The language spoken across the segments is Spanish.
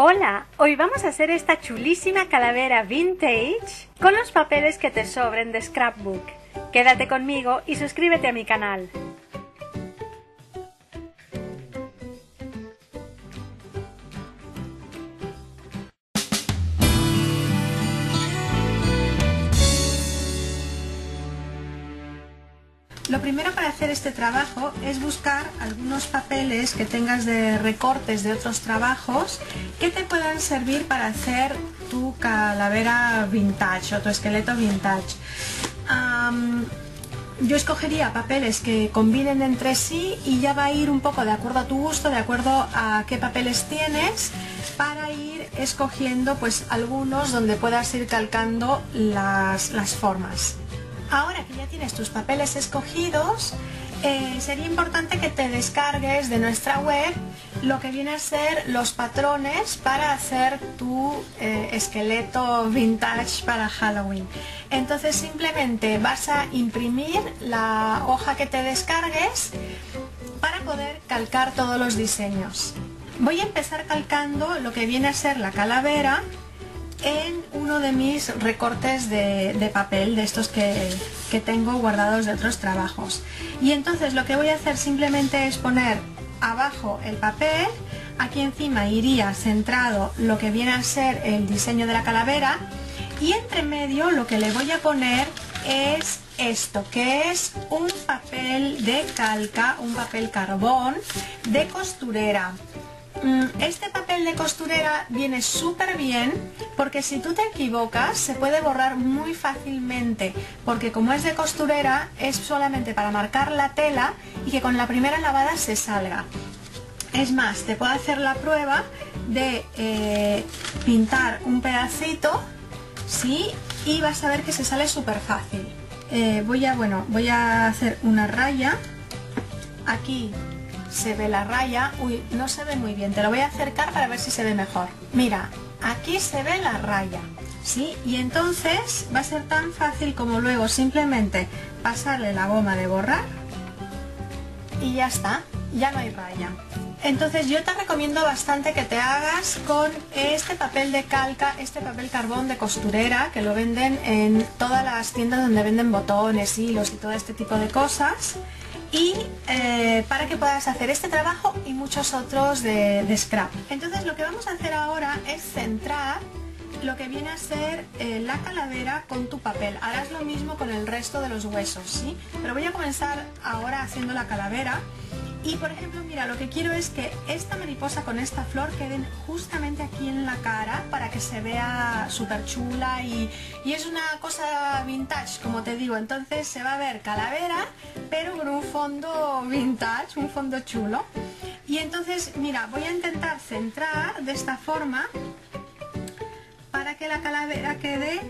Hola, hoy vamos a hacer esta chulísima calavera vintage con los papeles que te sobren de scrapbook. Quédate conmigo y suscríbete a mi canal. Primero para hacer este trabajo es buscar algunos papeles que tengas de recortes de otros trabajos que te puedan servir para hacer tu calavera vintage o tu esqueleto vintage. yo escogería papeles que combinen entre sí y ya va a ir un poco de acuerdo a tu gusto, de acuerdo a qué papeles tienes para ir escogiendo pues algunos donde puedas ir calcando las, las formas. Ahora que ya tienes tus papeles escogidos, eh, sería importante que te descargues de nuestra web lo que viene a ser los patrones para hacer tu eh, esqueleto vintage para Halloween. Entonces simplemente vas a imprimir la hoja que te descargues para poder calcar todos los diseños. Voy a empezar calcando lo que viene a ser la calavera en uno de mis recortes de, papel, de estos que, que tengo guardados de otros trabajos. Y entonces lo que voy a hacer simplemente es poner abajo el papel, aquí encima iría centrado lo que viene a ser el diseño de la calavera y entre medio lo que le voy a poner es esto, que es un papel de calca, un papel carbón de costurera. Mm, este papel de costurera viene súper bien porque si tú te equivocas se puede borrar muy fácilmente porque como es de costurera es solamente para marcar la tela y que con la primera lavada se salga. Es más, te puedo hacer la prueba de eh, pintar un pedacito ¿sí? y vas a ver que se sale súper fácil. Eh, voy, a, bueno, voy a hacer una raya aquí se ve la raya. Uy, no se ve muy bien. Te lo voy a acercar para ver si se ve mejor. Mira, aquí se ve la raya. ¿Sí? Y entonces va a ser tan fácil como luego simplemente pasarle la goma de borrar y ya está, ya no hay raya. Entonces yo te recomiendo bastante que te hagas con este papel de calca, este papel carbón de costurera, que lo venden en todas las tiendas donde venden botones, hilos y todo este tipo de cosas y eh, para que puedas hacer este trabajo y muchos otros de, scrap. Entonces lo que vamos a hacer ahora es centrar lo que viene a ser eh, la calavera con tu papel. Harás lo mismo con el resto de los huesos, ¿sí? Pero voy a comenzar ahora haciendo la calavera y por ejemplo, mira, lo que quiero es que esta mariposa con esta flor queden justamente aquí en la cara para que se vea súper chula y, es una cosa vintage, como te digo. Entonces se va a ver calavera, pero con un fondo vintage, un fondo chulo. Y entonces, mira, voy a intentar centrar de esta forma para que la calavera quede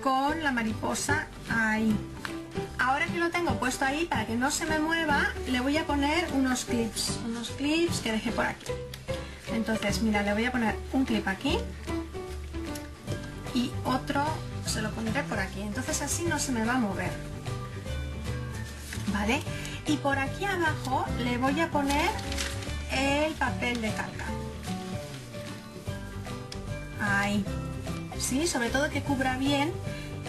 con la mariposa ahí. Ahora que lo tengo puesto ahí, para que no se me mueva, le voy a poner unos clips, unos clips que dejé por aquí. Entonces, mira, le voy a poner un clip aquí y otro se lo pondré por aquí. Entonces así no se me va a mover. ¿Vale? Y por aquí abajo le voy a poner el papel de calca. Ahí. Sí, sobre todo que cubra bien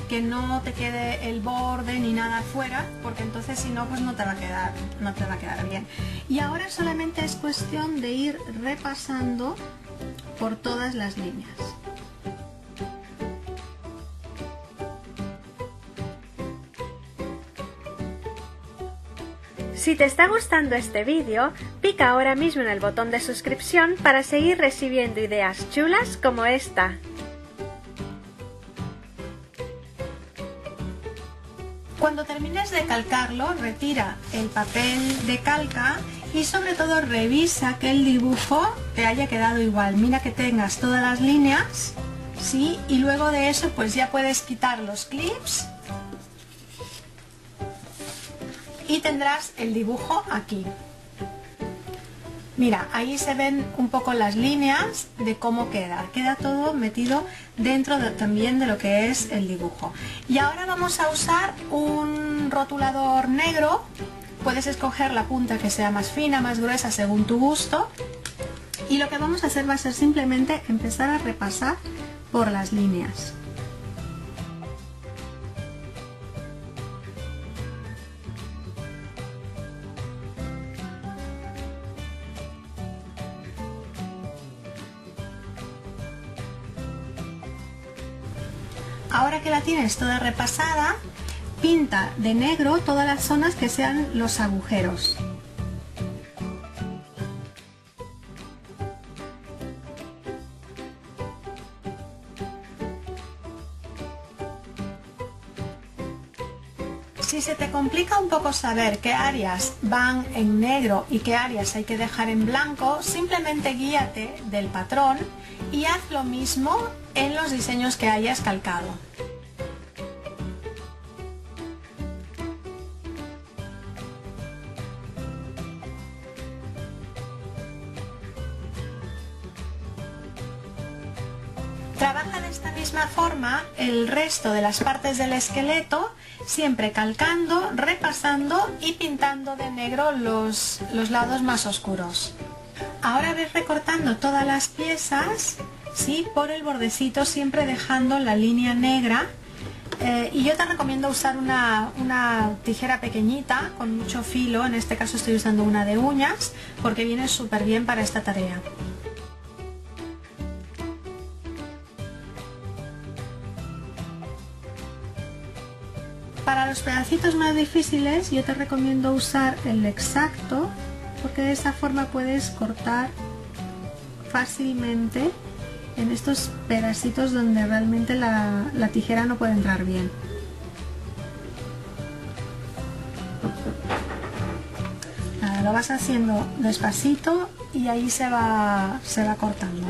que no te quede el borde ni nada afuera, porque entonces si no, pues no te va a quedar, no te va a quedar bien. Y ahora solamente es cuestión de ir repasando por todas las líneas. Si te está gustando este vídeo, pica ahora mismo en el botón de suscripción para seguir recibiendo ideas chulas como esta. De calcarlo, retira el papel de calca y sobre todo revisa que el dibujo te haya quedado igual. Mira que tengas todas las líneas, ¿sí? Y luego de eso pues ya puedes quitar los clips y tendrás el dibujo aquí. Mira, ahí se ven un poco las líneas de cómo queda. Queda todo metido dentro también de lo que es el dibujo. Y ahora vamos a usar un rotulador negro. Puedes escoger la punta que sea más fina, más gruesa, según tu gusto. y lo que vamos a hacer va a ser simplemente empezar a repasar por las líneas. Que la tienes toda repasada, pinta de negro todas las zonas que sean los agujeros. Si se te complica un poco saber qué áreas van en negro y qué áreas hay que dejar en blanco, simplemente guíate del patrón y haz lo mismo en los diseños que hayas calcado. El resto de las partes del esqueleto, siempre calcando, repasando y pintando de negro los, los lados más oscuros. Ahora ves recortando todas las piezas ¿sí? por el bordecito, siempre dejando la línea negra. Eh, y yo te recomiendo usar una, una tijera pequeñita con mucho filo, en este caso estoy usando una de uñas, porque viene súper bien para esta tarea. Para los pedacitos más difíciles yo te recomiendo usar el exacto porque de esa forma puedes cortar fácilmente en estos pedacitos donde realmente la, tijera no puede entrar bien. Lo vas haciendo despacito y ahí se va, se va cortando.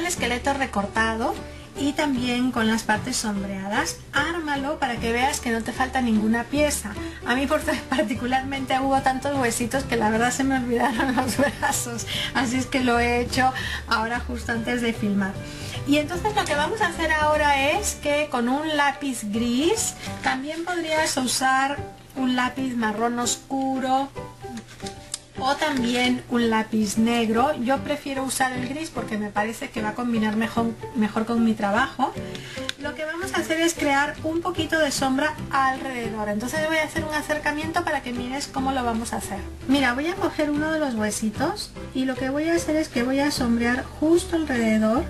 El esqueleto recortado y también con las partes sombreadas, ármalo para que veas que no te falta ninguna pieza. A mí particularmente hubo tantos huesitos que la verdad se me olvidaron los brazos, así es que lo he hecho ahora justo antes de filmar. Y entonces lo que vamos a hacer ahora es que con un lápiz gris, también podrías usar un lápiz marrón oscuro, o también un lápiz negro. Yo prefiero usar el gris porque me parece que va a combinar mejor, mejor con mi trabajo. Lo que vamos a hacer es crear un poquito de sombra alrededor. Entonces voy a hacer un acercamiento para que mires cómo lo vamos a hacer. Mira, voy a coger uno de los huesitos y lo que voy a hacer es que voy a sombrear justo alrededor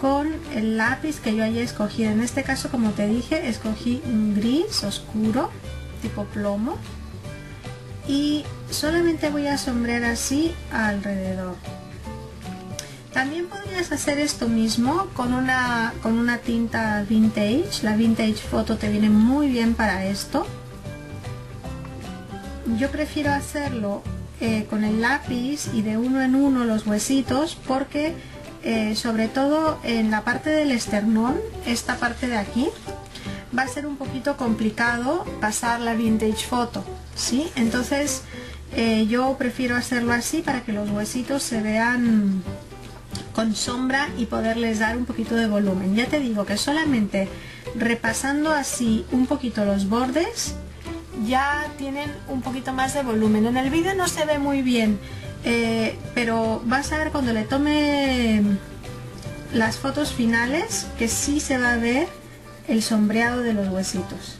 con el lápiz que yo haya escogido. En este caso, como te dije, escogí un gris oscuro, tipo plomo y solamente voy a sombrear así alrededor. También podrías hacer esto mismo con una, con una tinta vintage. La vintage photo te viene muy bien para esto. Yo prefiero hacerlo eh, con el lápiz y de uno en uno los huesitos porque eh, sobre todo en la parte del esternón esta parte de aquí va a ser un poquito complicado pasar la vintage photo, ¿sí? Entonces eh, yo prefiero hacerlo así para que los huesitos se vean con sombra y poderles dar un poquito de volumen. Ya te digo que solamente repasando así un poquito los bordes ya tienen un poquito más de volumen. En el vídeo no se ve muy bien, eh, pero vas a ver cuando le tome las fotos finales que sí se va a ver el sombreado de los huesitos.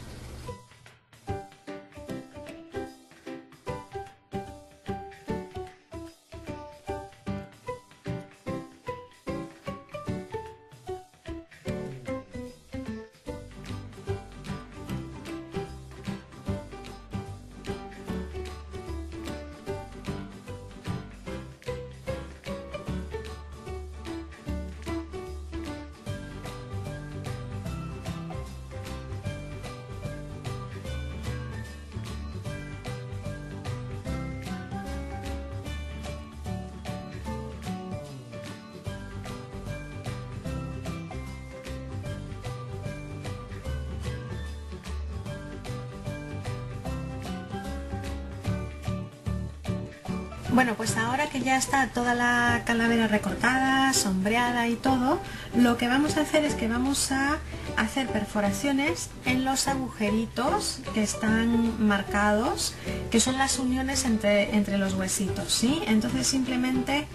Bueno, pues ahora que ya está toda la calavera recortada, sombreada y todo, lo que vamos a hacer es que vamos a hacer perforaciones en los agujeritos que están marcados, que son las uniones entre, entre los huesitos, ¿sí? Entonces simplemente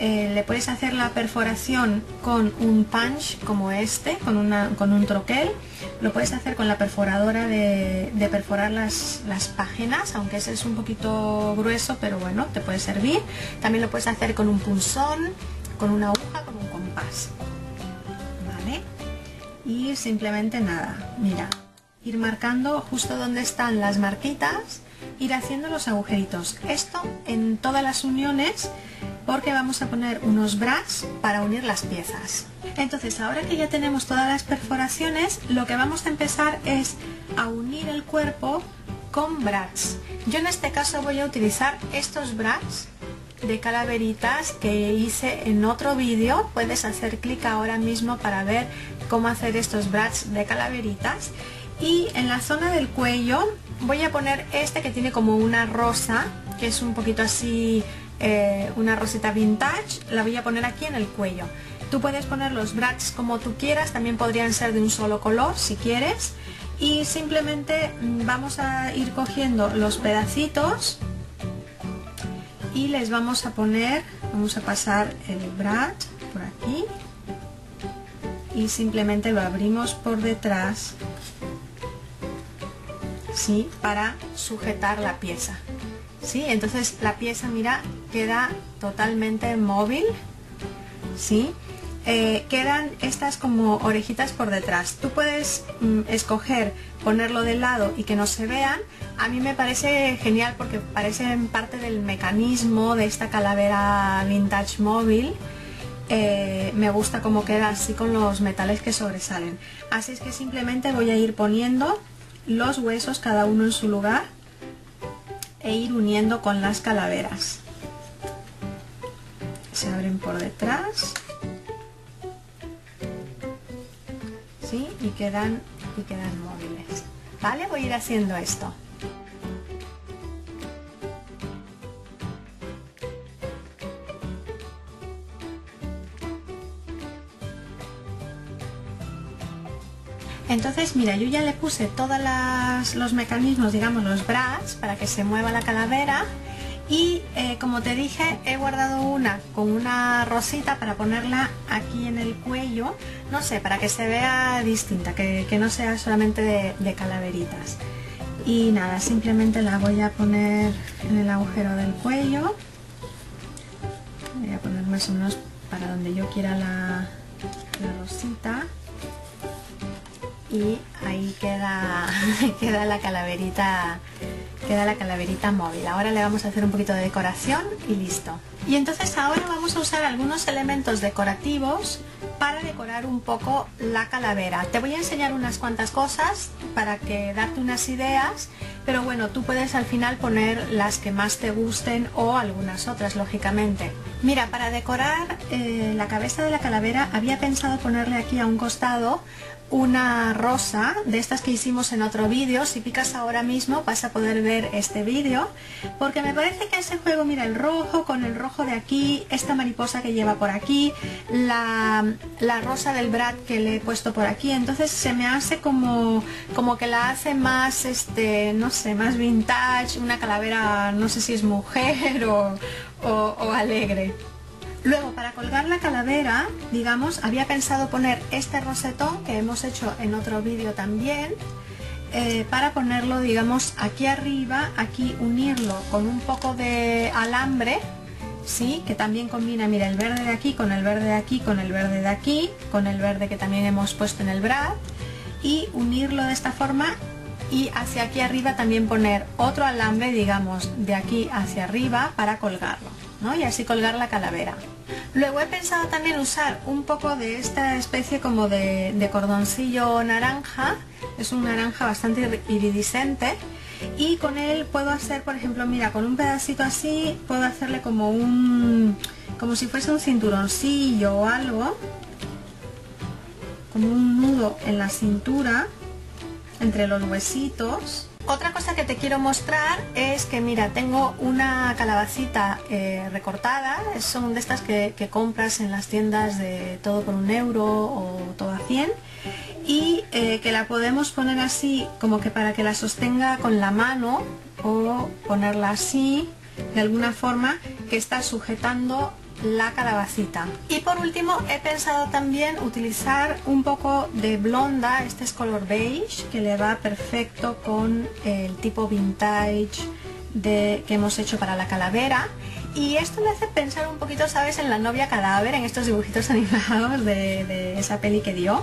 eh, le puedes hacer la perforación con un punch como este, con, una, con un troquel. Lo puedes hacer con la perforadora de, perforar las, las, páginas, aunque ese es un poquito grueso, pero bueno, te puede servir. También lo puedes hacer con un punzón, con una aguja, con un compás. ¿Vale? Y simplemente nada, mira, ir marcando justo donde están las marquitas, ir haciendo los agujeritos. Esto en todas las uniones porque vamos a poner unos bras para unir las piezas. Entonces ahora que ya tenemos todas las perforaciones, lo que vamos a empezar es a unir el cuerpo con bras. Yo en este caso voy a utilizar estos bras de calaveritas que hice en otro vídeo. Puedes hacer clic ahora mismo para ver cómo hacer estos bras de calaveritas. Y en la zona del cuello voy a poner este que tiene como una rosa, que es un poquito así eh, una roseta vintage, la voy a poner aquí en el cuello. Tú puedes poner los brats como tú quieras, también podrían ser de un solo color si quieres. Y simplemente mm, vamos a ir cogiendo los pedacitos y les vamos a poner, vamos a pasar el brat por aquí y simplemente lo abrimos por detrás ¿sí? para sujetar la pieza. ¿sí? Entonces la pieza, mira, queda totalmente móvil, ¿sí? Eh, quedan estas como orejitas por detrás. Tú puedes mm, escoger ponerlo de lado y que no se vean. A mí me parece genial porque parecen parte del mecanismo de esta calavera vintage móvil. Eh, me gusta cómo queda así con los metales que sobresalen. Así es que simplemente voy a ir poniendo los huesos cada uno en su lugar e ir uniendo con las calaveras se abren por detrás ¿sí? y quedan y quedan móviles vale voy a ir haciendo esto Entonces, mira, yo ya le puse todos los mecanismos, digamos, los bras, para que se mueva la calavera. Y eh, como te dije, he guardado una con una rosita para ponerla aquí en el cuello, no sé, para que se vea distinta, que, no sea solamente de, calaveritas. Y nada, simplemente la voy a poner en el agujero del cuello. Voy a poner más o menos para donde yo quiera la rosita y ahí queda, queda la calaverita queda la calaverita móvil. Ahora le vamos a hacer un poquito de decoración y listo. Y entonces ahora vamos a usar algunos elementos decorativos para decorar un poco la calavera. Te voy a enseñar unas cuantas cosas para que darte unas ideas, pero bueno, tú puedes al final poner las que más te gusten o algunas otras, lógicamente. Mira, para decorar eh, la cabeza de la calavera había pensado ponerle aquí a un costado una rosa de estas que hicimos en otro vídeo. Si picas ahora mismo vas a poder ver este vídeo. Porque me parece que ese juego, mira el rojo con el rojo de aquí, esta mariposa que lleva por aquí, la, rosa del Brad que le he puesto por aquí. Entonces se me hace como, como que la hace más, este, no sé, más vintage, una calavera, no sé si es mujer o alegre. Luego, para colgar la calavera, digamos, había pensado poner este rosetón que hemos hecho en otro vídeo también, eh, para ponerlo, digamos, aquí arriba, aquí unirlo con un poco de alambre, ¿sí? Que también combina, mira, el verde de aquí con el verde de aquí, con el verde de aquí, con el verde que también hemos puesto en el brad, y unirlo de esta forma y hacia aquí arriba también poner otro alambre, digamos, de aquí hacia arriba para colgarlo, ¿no? Y así colgar la calavera. Luego he pensado también usar un poco de esta especie como de, cordoncillo naranja, es un naranja bastante iridiscente y con él puedo hacer, por ejemplo, mira, con un pedacito así puedo hacerle como un, como si fuese un cinturoncillo o algo, como un nudo en la cintura, entre los huesitos Otra cosa que te quiero mostrar es que mira, tengo una calabacita eh, recortada, son de estas que, compras en las tiendas de todo por un euro o todo a 100 y eh, que la podemos poner así como que para que la sostenga con la mano o ponerla así de alguna forma que está sujetando la calabacita. Y por último he pensado también utilizar un poco de blonda, este es color beige, que le va perfecto con el tipo vintage de, que hemos hecho para la calavera. Y esto me hace pensar un poquito, ¿sabes?, en la novia cadáver, en estos dibujitos animados de, esa peli que dio.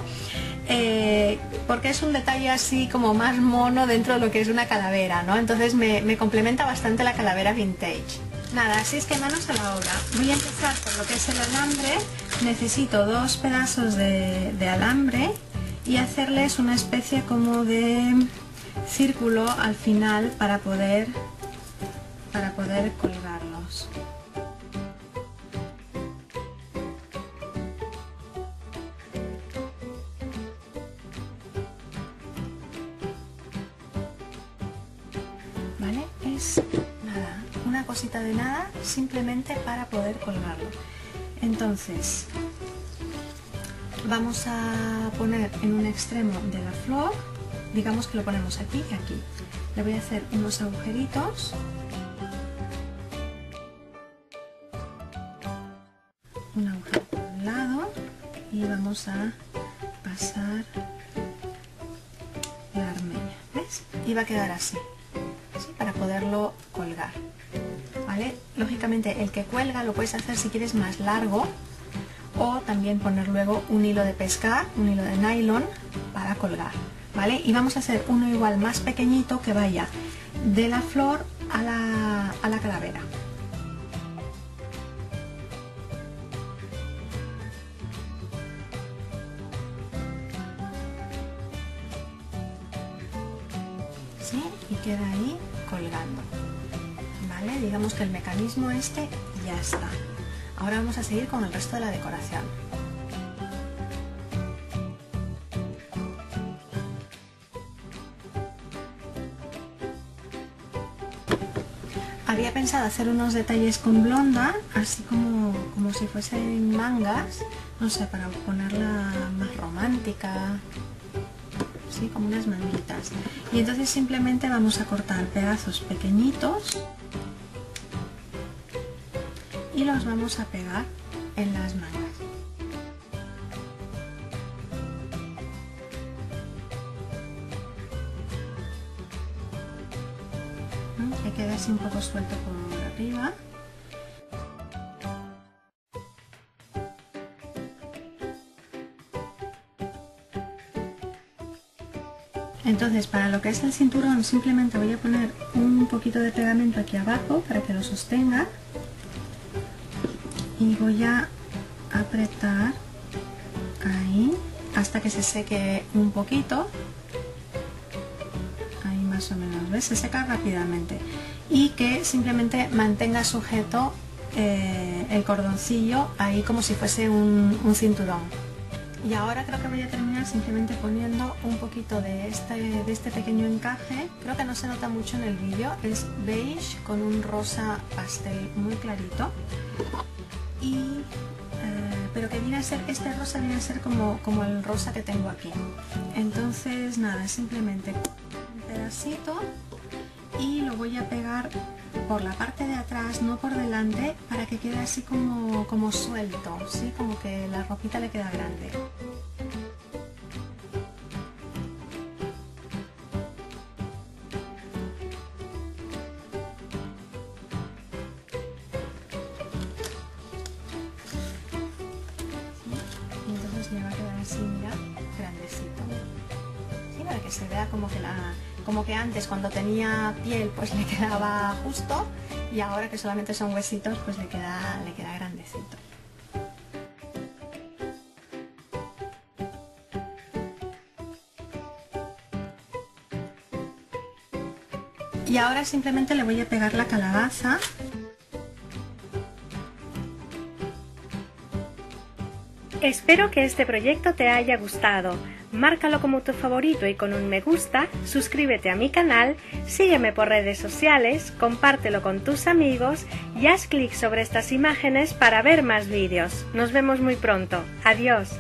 Eh, porque es un detalle así como más mono dentro de lo que es una calavera, ¿no? Entonces me complementa bastante la calavera vintage. Nada, así es que manos a la obra. Voy a empezar por lo que es el alambre. Necesito dos pedazos de, alambre y hacerles una especie como de círculo al final para poder, para poder. Simplemente para poder colgarlo. Entonces vamos a poner en un extremo de la flor digamos que lo ponemos aquí y aquí. Le voy a hacer unos agujeritos. Un agujero por un lado y vamos a pasar la armeña ¿ves? y va a quedar así, así para poderlo colgar Lógicamente el que cuelga lo puedes hacer si quieres más largo o también poner luego un hilo de pescar, un hilo de nylon para colgar, ¿vale? Y vamos a hacer uno igual más pequeñito que vaya de la flor a la, a la calavera. ¿Sí? Y queda ahí colgando digamos que el mecanismo este ya está. Ahora vamos a seguir con el resto de la decoración. Había pensado hacer unos detalles con blonda, así como, como si fuesen mangas, no sé, para ponerla más romántica, ¿sí? como unas manguitas. Y entonces simplemente vamos a cortar pedazos pequeñitos y los vamos a pegar en las mangas. Que quede así un poco suelto por arriba. Entonces para lo que es el cinturón simplemente voy a poner un poquito de pegamento aquí abajo para que lo sostenga y voy a apretar ahí hasta que se seque un poquito. Ahí más o menos ¿ves? se seca rápidamente. Y que simplemente mantenga sujeto eh, el cordoncillo ahí como si fuese un, cinturón. Y ahora creo que voy a terminar simplemente poniendo un poquito de este, de este pequeño encaje. Creo que no se nota mucho en el vídeo. Es beige con un rosa pastel muy clarito eh, pero que viene a ser, este rosa viene a ser como, como el rosa que tengo aquí. Entonces nada, simplemente un pedacito y lo voy a pegar por la parte de atrás, no por delante, para que quede así como, como suelto, ¿sí? como que la ropita le queda grande. Cuando tenía piel pues le quedaba justo y ahora que solamente son huesitos pues le queda, le queda grandecito. Y ahora simplemente le voy a pegar la calabaza Espero que este proyecto te haya gustado. Márcalo como tu favorito y con un me gusta, suscríbete a mi canal, sígueme por redes sociales, compártelo con tus amigos y haz clic sobre estas imágenes para ver más vídeos. Nos vemos muy pronto. Adiós.